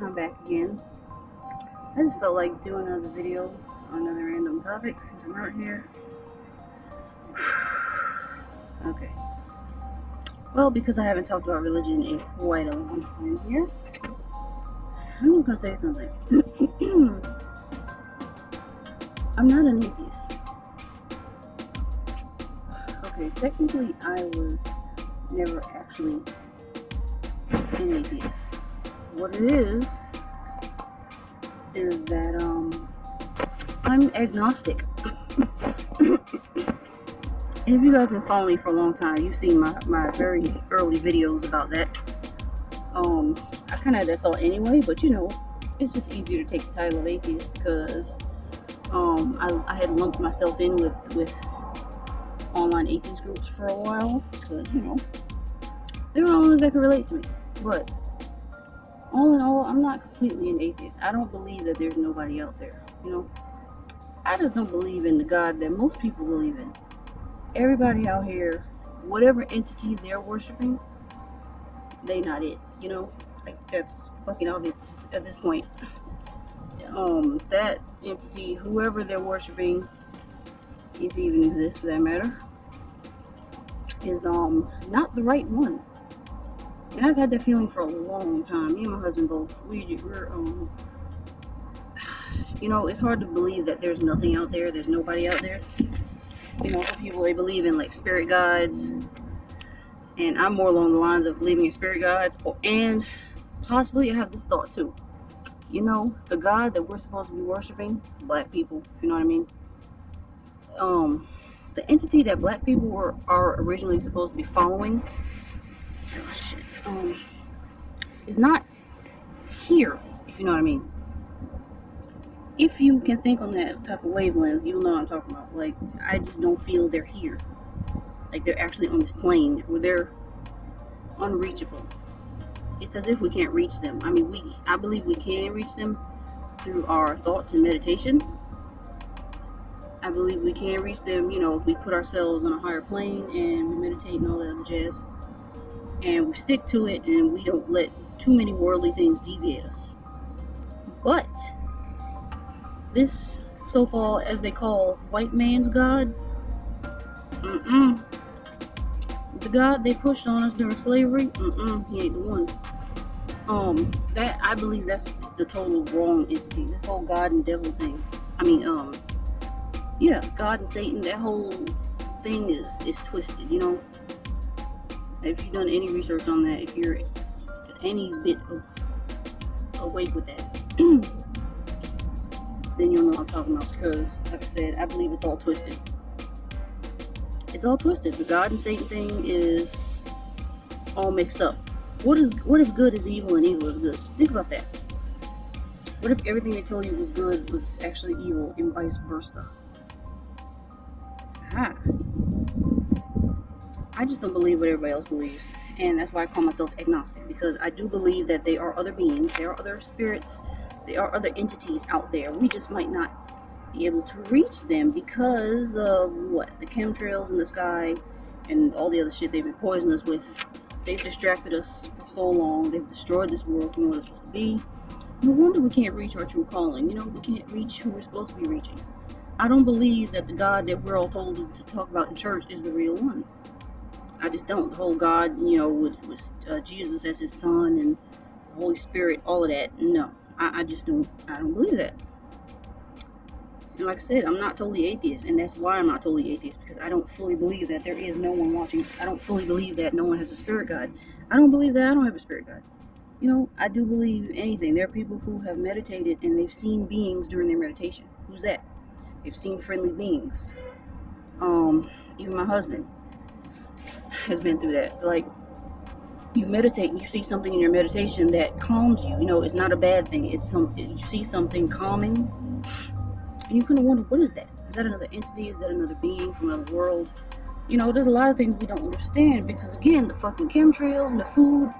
I'm back again. I just felt like doing another video on another random topic since I'm out here. okay. Well, because I haven't talked about religion in quite a long time here, I'm just gonna say something. I'm not an atheist. Okay, technically, I was never actually an atheist what it is is that um I'm agnostic. if you guys been following me for a long time, you've seen my, my very early videos about that. Um, I kind of had that thought anyway, but you know, it's just easier to take the title of atheist because um, I, I had lumped myself in with with online atheist groups for a while because you know they were the ones that could relate to me. But all in all, I'm not completely an atheist. I don't believe that there's nobody out there. You know, I just don't believe in the God that most people believe in. Everybody out here, whatever entity they're worshiping, they not it. You know, like that's fucking obvious at this point. Um, that entity, whoever they're worshiping, if even exists for that matter, is um not the right one. And I've had that feeling for a long time. Me and my husband both. We, we're, um, you know, it's hard to believe that there's nothing out there. There's nobody out there. You know, some people they believe in like spirit guides, and I'm more along the lines of believing in spirit guides. And possibly I have this thought too. You know, the God that we're supposed to be worshiping, black people, if you know what I mean. Um, the entity that black people were are originally supposed to be following. Oh shit um, is not here, if you know what I mean. If you can think on that type of wavelength, you'll know what I'm talking about. Like, I just don't feel they're here. Like, they're actually on this plane where they're unreachable. It's as if we can't reach them. I mean, we, I believe we can reach them through our thoughts and meditation. I believe we can reach them, you know, if we put ourselves on a higher plane and we meditate and all that other jazz and we stick to it and we don't let too many worldly things deviate us. But this so called, as they call, white man's God, mm-mm. The God they pushed on us during slavery, mm-mm, he ain't the one. Um, that I believe that's the total wrong entity. This whole God and devil thing. I mean, um, yeah, God and Satan. That whole thing is is twisted. You know, if you've done any research on that, if you're any bit of awake with that, then you'll know what I'm talking about. Because, like I said, I believe it's all twisted. It's all twisted. The God and Satan thing is all mixed up. What is what if good is evil and evil is good? Think about that. What if everything they told you was good was actually evil and vice versa? Ah. I just don't believe what everybody else believes. And that's why I call myself agnostic because I do believe that there are other beings, there are other spirits, there are other entities out there. We just might not be able to reach them because of what? The chemtrails in the sky and all the other shit they've been poisoning us with. They've distracted us for so long. They've destroyed this world from what it's supposed to be. No wonder we can't reach our true calling. You know, we can't reach who we're supposed to be reaching. I don't believe that the God that we're all told to talk about in church is the real one. I just don't. The whole God, you know, with, with uh, Jesus as his son and the Holy Spirit, all of that. No, I, I just don't. I don't believe that. And like I said, I'm not totally atheist, and that's why I'm not totally atheist because I don't fully believe that there is no one watching. I don't fully believe that no one has a spirit God. I don't believe that I don't have a spirit God. You know, I do believe anything. There are people who have meditated and they've seen beings during their meditation. Who's that? They've seen friendly beings. Um, even my husband has been through that. It's like you meditate and you see something in your meditation that calms you. You know, it's not a bad thing. It's some you see something calming. And you kind of wonder, what is that? Is that another entity? Is that another being from another world? You know, there's a lot of things we don't understand because, again, the fucking chemtrails and the food,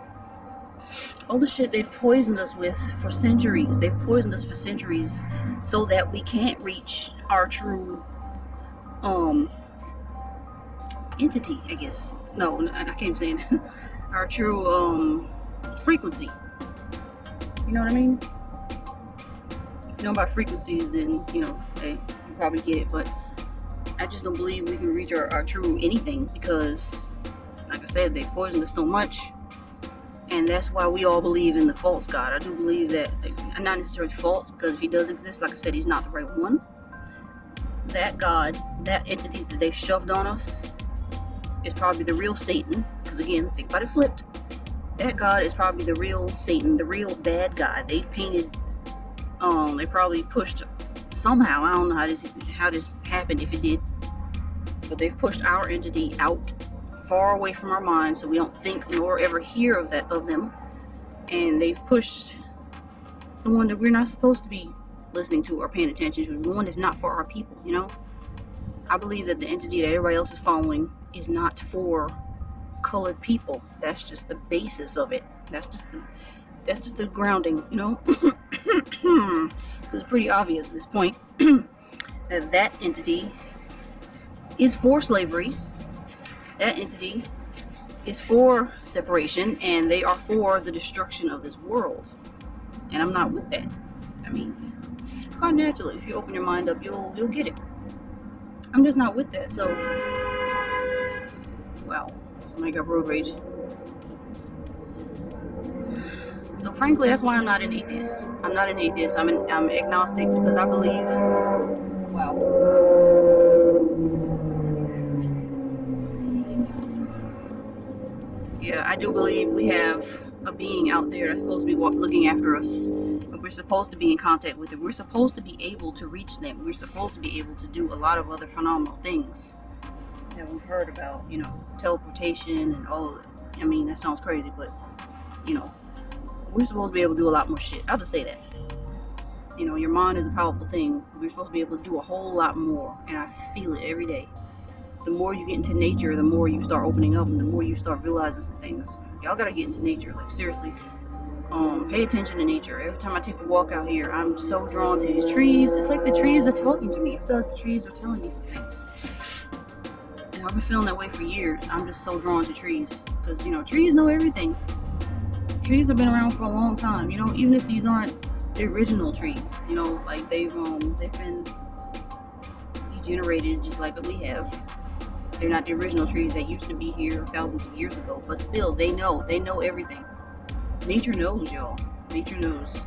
all the shit they've poisoned us with for centuries. They've poisoned us for centuries so that we can't reach our true um entity, I guess. No, I can't say it. our true um frequency. You know what I mean? If you know about frequencies, then you know, hey, you probably get it. But I just don't believe we can reach our, our true anything because, like I said, they poisoned us so much and that's why we all believe in the false God. I do believe that, not necessarily false, because if he does exist, like I said, he's not the right one. That God, that entity that they shoved on us, is probably the real Satan. Because again, think about it flipped. That God is probably the real Satan, the real bad guy. They've painted, um, they probably pushed somehow. I don't know how this how this happened if it did, but they've pushed our entity out far away from our minds so we don't think nor ever hear of that of them and they've pushed the one that we're not supposed to be listening to or paying attention to the one that's not for our people you know i believe that the entity that everybody else is following is not for colored people that's just the basis of it that's just the that's just the grounding you know it's pretty obvious at this point that that entity is for slavery that entity is for separation and they are for the destruction of this world. And I'm not with that. I mean, quite naturally, if you open your mind up, you'll you'll get it. I'm just not with that. So, wow, somebody got road rage. So, frankly, that's why I'm not an atheist. I'm not an atheist. I'm an I'm agnostic because I believe. Wow. yeah, I do believe we have a being out there that's supposed to be looking after us. We're supposed to be in contact with it. We're supposed to be able to reach them. We're supposed to be able to do a lot of other phenomenal things that we've heard about, you know, teleportation and all of it. I mean, that sounds crazy, but, you know, we're supposed to be able to do a lot more shit. I'll just say that. You know, your mind is a powerful thing. We're supposed to be able to do a whole lot more, and I feel it every day the more you get into nature, the more you start opening up and the more you start realizing some things. Y'all gotta get into nature. Like seriously. Um, pay attention to nature. Every time I take a walk out here, I'm so drawn to these trees. It's like the trees are talking to me. I feel like the trees are telling me some things. And I've been feeling that way for years. I'm just so drawn to trees. Because, you know, trees know everything. Trees have been around for a long time. You know, even if these aren't the original trees, you know, like they've um they've been degenerated just like we have they're not the original trees that used to be here thousands of years ago, but still, they know. They know everything. Nature knows, y'all. Nature knows.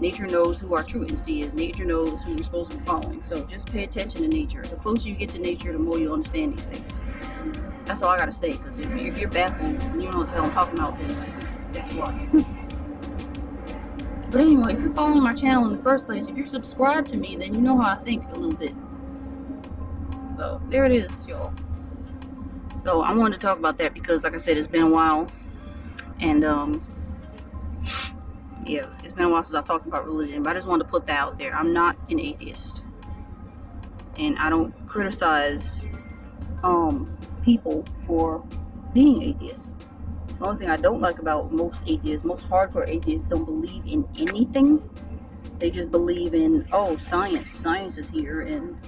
Nature knows who our true entity is. Nature knows who we're supposed to be following. So just pay attention to nature. The closer you get to nature, the more you'll understand these things. That's all I gotta say. Because if, if, you're baffled and you don't know what the hell I'm talking about, then that's why. but anyway, if you're following my channel in the first place, if you're subscribed to me, then you know how I think a little bit. So there it is, y'all. So I wanted to talk about that because, like I said, it's been a while, and um, yeah, it's been a while since I talked about religion. But I just wanted to put that out there. I'm not an atheist, and I don't criticize um people for being atheists. The only thing I don't like about most atheists, most hardcore atheists, don't believe in anything. They just believe in oh, science. Science is here, and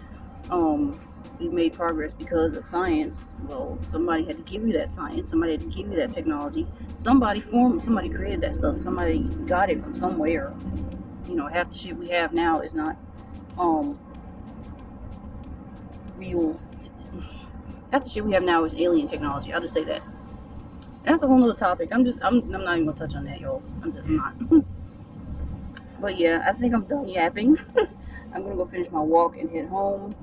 um, we've made progress because of science. Well, somebody had to give you that science. Somebody had to give you that technology. Somebody formed, somebody created that stuff. Somebody got it from somewhere. You know, half the shit we have now is not um real. Half the shit we have now is alien technology. I'll just say that. That's a whole nother topic. I'm just, I'm, I'm not even gonna touch on that, y'all. I'm just not. but yeah, I think I'm done yapping. I'm gonna go finish my walk and head home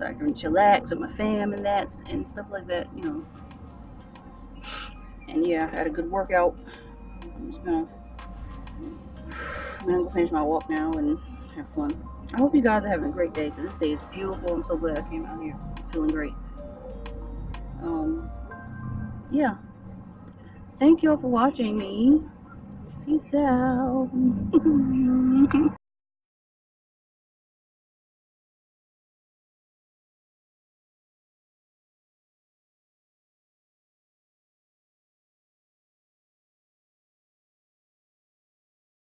so I can chillax with my fam and that and stuff like that, you know. And yeah, I had a good workout. I'm just gonna, I'm gonna go finish my walk now and have fun. I hope you guys are having a great day because this day is beautiful. I'm so glad I came out here feeling great. Um, yeah. Thank you all for watching me. Peace out.